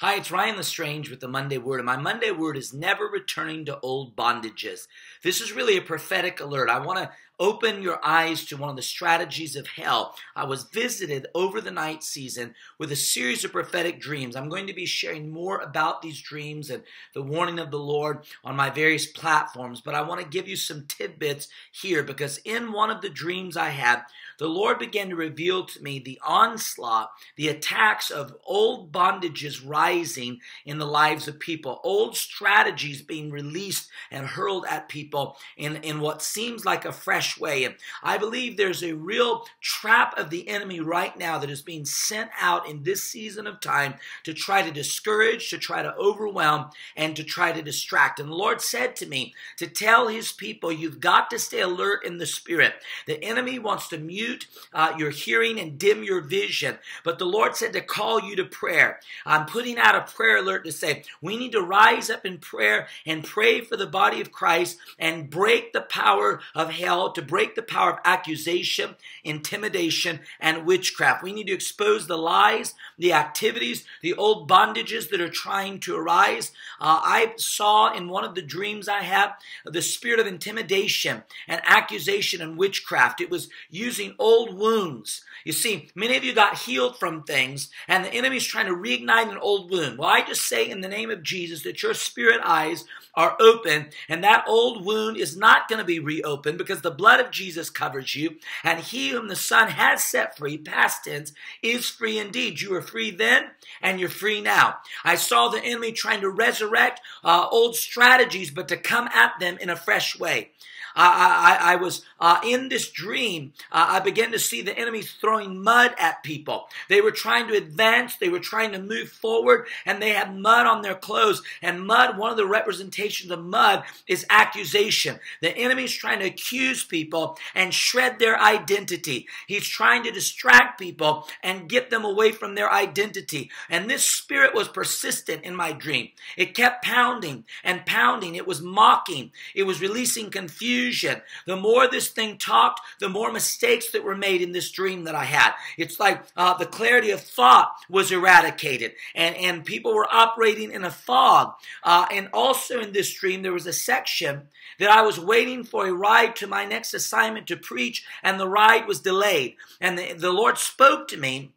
Hi, it's Ryan LeStrange with the Monday Word, and my Monday Word is never returning to old bondages. This is really a prophetic alert. I want to open your eyes to one of the strategies of hell. I was visited over the night season with a series of prophetic dreams. I'm going to be sharing more about these dreams and the warning of the Lord on my various platforms, but I want to give you some tidbits here because in one of the dreams I had, the Lord began to reveal to me the onslaught, the attacks of old bondages rising in the lives of people, old strategies being released and hurled at people in, in what seems like a fresh way. And I believe there's a real trap of the enemy right now that is being sent out in this season of time to try to discourage, to try to overwhelm, and to try to distract. And the Lord said to me to tell his people, you've got to stay alert in the spirit. The enemy wants to mute uh, your hearing and dim your vision. But the Lord said to call you to prayer. I'm putting out a prayer alert to say we need to rise up in prayer and pray for the body of Christ and break the power of hell, to break the power of accusation, intimidation, and witchcraft. We need to expose the lies, the activities, the old bondages that are trying to arise. Uh, I saw in one of the dreams I had the spirit of intimidation and accusation and witchcraft. It was using old wounds. You see, many of you got healed from things, and the enemy's trying to reignite an old wound. Well, I just say in the name of Jesus that your spirit eyes are open, and that old wound is not going to be reopened because the blood of Jesus covers you, and he whom the Son has set free, past tense, is free indeed. You were free then, and you're free now. I saw the enemy trying to resurrect uh, old strategies, but to come at them in a fresh way. I, I, I was uh, in this dream. Uh, I began to see the enemy throwing mud at people. They were trying to advance. They were trying to move forward, and they had mud on their clothes. And mud, one of the representations of mud, is accusation. The enemy is trying to accuse people and shred their identity. He's trying to distract people and get them away from their identity. And this spirit was persistent in my dream. It kept pounding and pounding. It was mocking. It was releasing confusion confusion. The more this thing talked, the more mistakes that were made in this dream that I had. It's like uh, the clarity of thought was eradicated, and, and people were operating in a fog. Uh, and also in this dream, there was a section that I was waiting for a ride to my next assignment to preach, and the ride was delayed. And the, the Lord spoke to me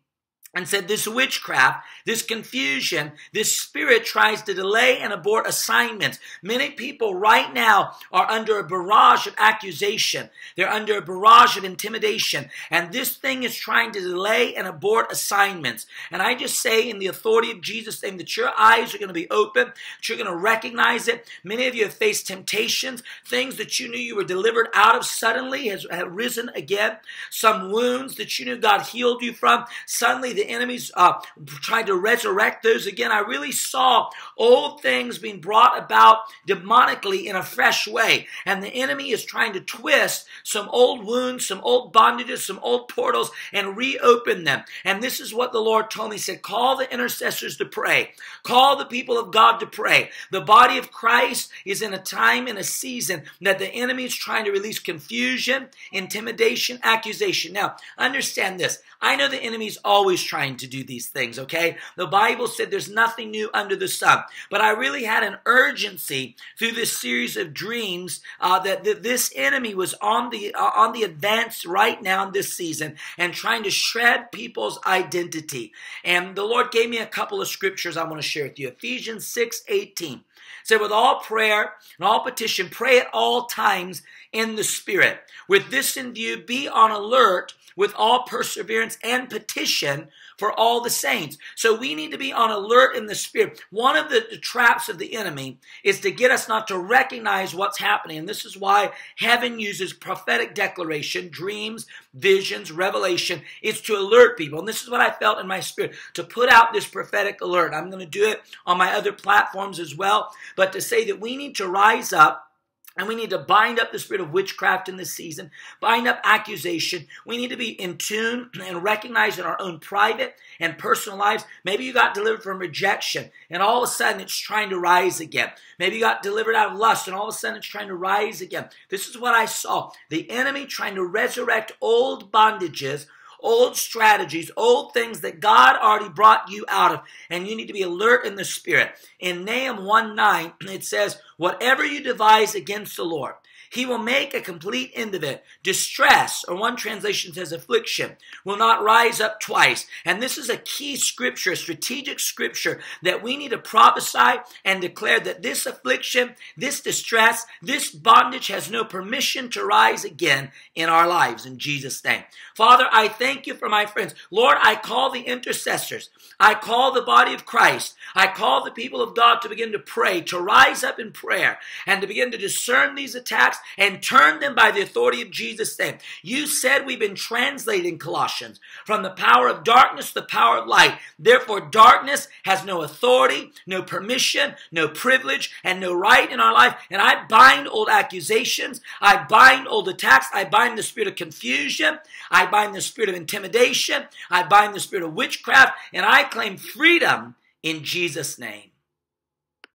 and said this witchcraft, this confusion, this spirit tries to delay and abort assignments. Many people right now are under a barrage of accusation. They're under a barrage of intimidation. And this thing is trying to delay and abort assignments. And I just say in the authority of Jesus' name that your eyes are going to be open, that you're going to recognize it. Many of you have faced temptations, things that you knew you were delivered out of suddenly has have risen again. Some wounds that you knew God healed you from, suddenly the enemies uh, tried to resurrect those again. I really saw old things being brought about demonically in a fresh way. And the enemy is trying to twist some old wounds, some old bondages, some old portals, and reopen them. And this is what the Lord told me. He said, Call the intercessors to pray, call the people of God to pray. The body of Christ is in a time, in a season that the enemy is trying to release confusion, intimidation, accusation. Now, understand this. I know the enemy is always trying to do these things, okay? The Bible said there's nothing new under the sun. But I really had an urgency through this series of dreams uh, that, that this enemy was on the, uh, on the advance right now in this season and trying to shred people's identity. And the Lord gave me a couple of scriptures I want to share with you. Ephesians 6 18 said, with all prayer and all petition, pray at all times in the Spirit. With this in view, be on alert with all perseverance and petition for all the saints. So we need to be on alert in the spirit. One of the, the, traps of the enemy is to get us not to recognize what's happening. And this is why heaven uses prophetic declaration, dreams, visions, revelation. It's to alert people. And this is what I felt in my spirit to put out this prophetic alert. I'm going to do it on my other platforms as well. But to say that we need to rise up and we need to bind up the spirit of witchcraft in this season, bind up accusation. We need to be in tune and recognize in our own private and personal lives. Maybe you got delivered from rejection and all of a sudden it's trying to rise again. Maybe you got delivered out of lust and all of a sudden it's trying to rise again. This is what I saw. The enemy trying to resurrect old bondages old strategies, old things that God already brought you out of, and you need to be alert in the spirit. In Nahum 1 9, it says, Whatever you devise against the Lord, he will make a complete end of it. Distress, or one translation says affliction, will not rise up twice. And this is a key scripture, a strategic scripture that we need to prophesy and declare that this affliction, this distress, this bondage has no permission to rise again in our lives in Jesus' name. Father, I thank you for my friends. Lord, I call the intercessors. I call the body of Christ. I call the people of God to begin to pray, to rise up in prayer, and to begin to discern these attacks and turn them by the authority of Jesus' name. You said we've been translating Colossians from the power of darkness to the power of light. Therefore, darkness has no authority, no permission, no privilege, and no right in our life. And I bind old accusations. I bind old attacks. I bind the spirit of confusion. I bind the spirit of intimidation. I bind the spirit of witchcraft. And I claim freedom in Jesus' name.